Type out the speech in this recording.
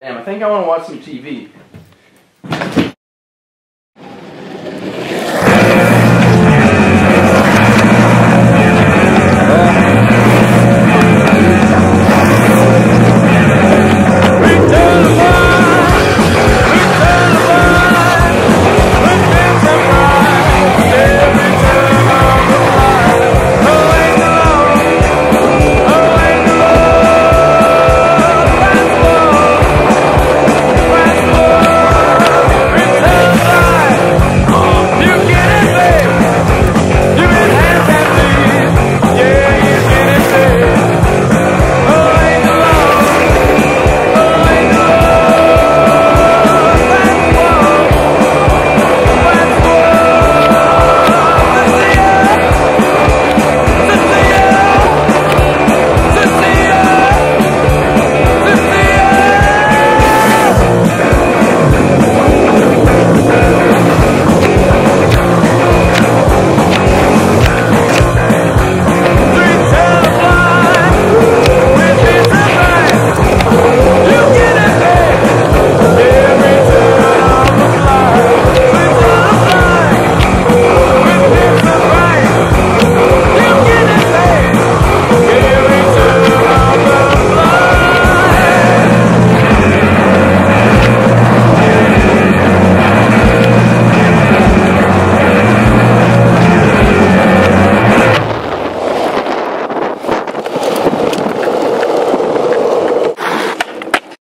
Damn, I think I want to watch some TV.